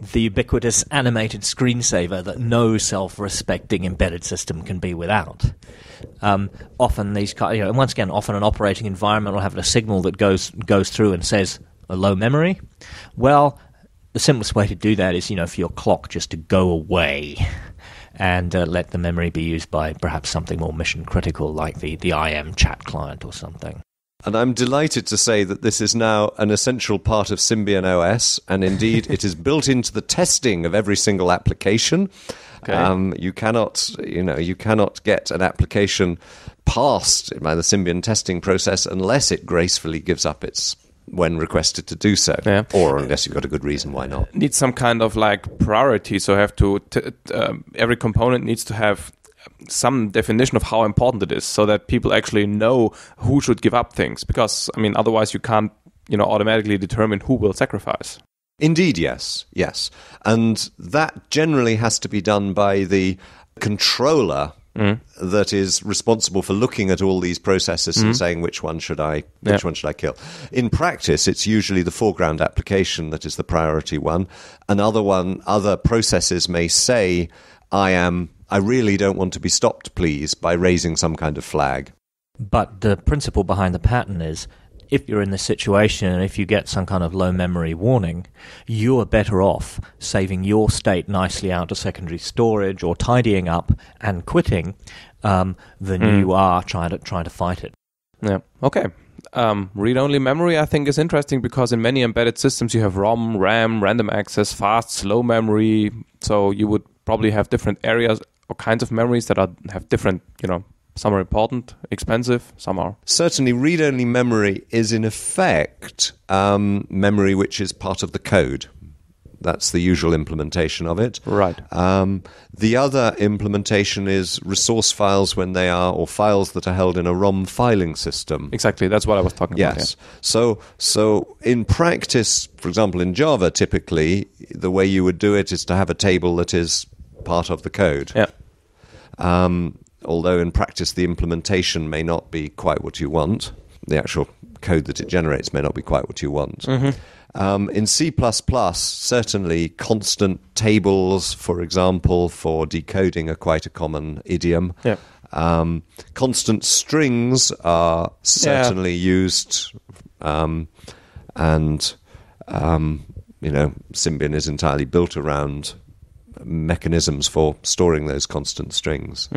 the ubiquitous animated screensaver that no self-respecting embedded system can be without. Um, often these, you know, and once again, often an operating environment will have a signal that goes goes through and says a low memory. Well, the simplest way to do that is, you know, for your clock just to go away and uh, let the memory be used by perhaps something more mission critical like the, the IM chat client or something. And I'm delighted to say that this is now an essential part of Symbian OS, and indeed it is built into the testing of every single application. Okay. Um, you cannot, you know, you cannot get an application passed by the Symbian testing process unless it gracefully gives up its when requested to do so, yeah. or unless you've got a good reason why not. Needs some kind of like priority. So have to t- um, every component needs to have some definition of how important it is so that people actually know who should give up things because i mean otherwise you can't you know automatically determine who will sacrifice indeed yes yes and that generally has to be done by the controller mm. that is responsible for looking at all these processes and mm. saying which one should I which Yeah. one should I kill. In practice, it's usually the foreground application that is the priority one. Another one, other processes may say, "I am." I really don't want to be stopped, please, by raising some kind of flag. But the principle behind the pattern is if you're in this situation and if you get some kind of low memory warning, you are better off saving your state nicely out to secondary storage or tidying up and quitting um, than you are trying to trying to fight it. Yeah. Okay. Um, read-only memory, I think, is interesting because in many embedded systems you have ROM, RAM, random access, fast, slow memory. So you would probably have different areas or kinds of memories that are have different. You know, some are important, expensive, some are. Certainly, read only memory is in effect um, memory which is part of the code. That's the usual implementation of it. Right. Um, the other implementation is resource files when they are, or files that are held in a ROM filing system. Exactly. That's what I was talking about. Yes. So, so in practice, for example, in Java, typically the way you would do it is to have a table that is part of the code. Yeah. Um, although in practice the implementation may not be quite what you want. The actual code that it generates may not be quite what you want. Um, in C++, certainly constant tables, for example, for decoding are quite a common idiom. Yeah. Um, constant strings are certainly used, um, and um, you know, Symbian is entirely built around mechanisms for storing those constant strings.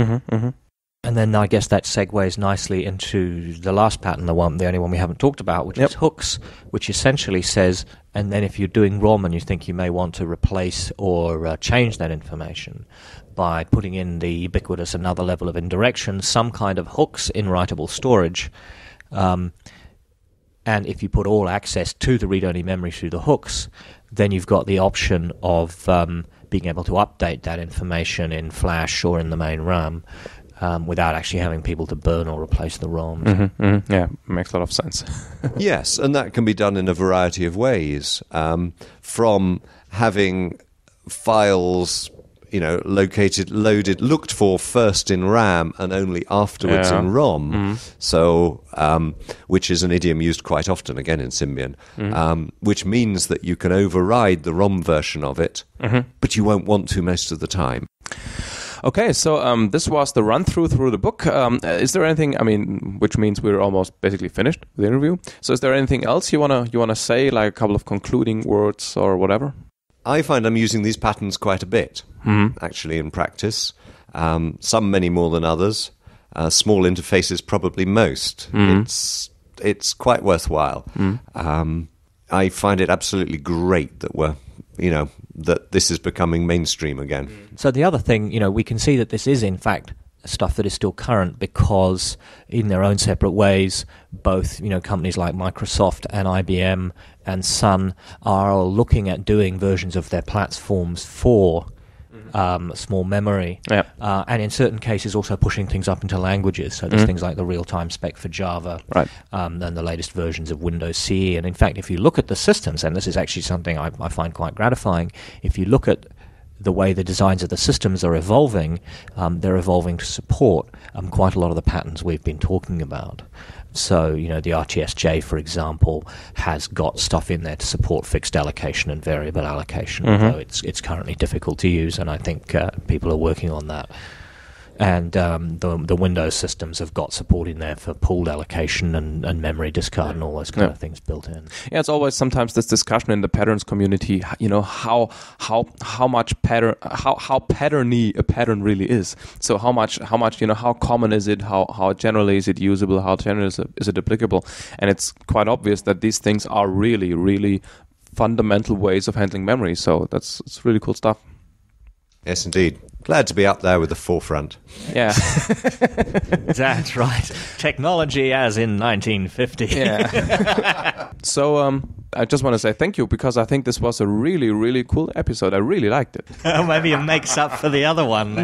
And then I guess that segues nicely into the last pattern, the one, the only one we haven't talked about, which Yep. is hooks, which essentially says, and then if you're doing ROM and you think you may want to replace or uh, change that information by putting in the ubiquitous another level of indirection, some kind of hooks in writable storage. Um, and if you put all access to the read-only memory through the hooks, then you've got the option of um, being able to update that information in Flash or in the main RAM um, without actually having people to burn or replace the ROMs. Mm-hmm, mm-hmm. Yeah. Makes a lot of sense. yes, and that can be done in a variety of ways. Um, from having files, you know, located, loaded, looked for first in RAM and only afterwards Yeah. in ROM. So, um, which is an idiom used quite often, again in Symbian, um, which means that you can override the ROM version of it, but you won't want to most of the time. Okay, so um, this was the run through through the book. Um, uh, is there anything? I mean, which means we're almost basically finished with the interview. So, is there anything else you wanna you wanna say, like a couple of concluding words or whatever? I find I'm using these patterns quite a bit, actually, in practice. Um, some many more than others. Uh, small interfaces, probably most. It's it's quite worthwhile. Um, I find it absolutely great that we're, you know, that this is becoming mainstream again. So the other thing, you know, we can see that this is in fact stuff that is still current because in their own separate ways, both, you know, companies like Microsoft and IBM and Sun are looking at doing versions of their platforms for um, small memory. Yeah. Uh, and in certain cases also pushing things up into languages. So there's things like the real-time spec for Java, Right. um, then the latest versions of Windows CE. And in fact, if you look at the systems, and this is actually something I, I find quite gratifying, if you look at the way the designs of the systems are evolving, um, they're evolving to support um, quite a lot of the patterns we've been talking about. So, you know, the RTSJ, for example, has got stuff in there to support fixed allocation and variable allocation, although it's it's currently difficult to use, and I think uh, people are working on that. And um, the the Windows systems have got support in there for pooled allocation and, and memory discard and all those kind Yeah. of things built in. Yeah, it's always sometimes this discussion in the patterns community. You know how how how much pattern how how patterny a pattern really is. So how much how much you know how common is it? How how generally is it usable? How generally is it, is it applicable? And it's quite obvious that these things are really really fundamental ways of handling memory. So that's it's really cool stuff. Yes, indeed. Glad to be up there with the forefront. Yeah, That's right. Technology as in 1950. yeah. so um, I just want to say thank you because I think this was a really really cool episode. I really liked it. Maybe it makes up for the other one.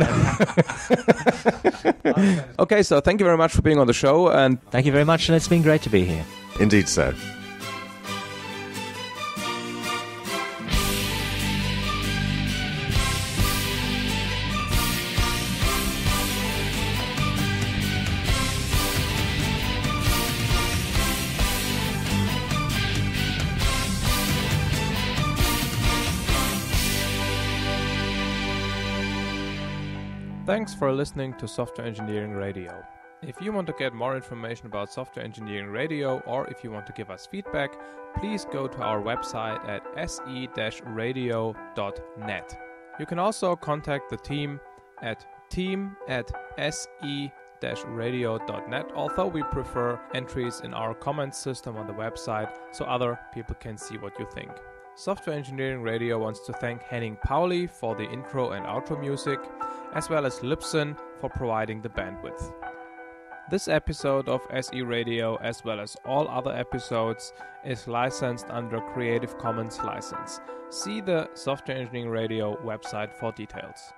Okay, so thank you very much for being on the show and Thank you very much, and it's been great to be here. Indeed so. For listening to Software Engineering Radio. If you want to get more information about Software Engineering Radio or if you want to give us feedback, please go to our website at se-radio.net. You can also contact the team at team at se-radio.net, although we prefer entries in our comments system on the website so other people can see what you think. Software Engineering Radio wants to thank Henning Pauli for the intro and outro music, as well as Libsyn for providing the bandwidth. This episode of SE Radio, as well as all other episodes, is licensed under Creative Commons license. See the Software Engineering Radio website for details.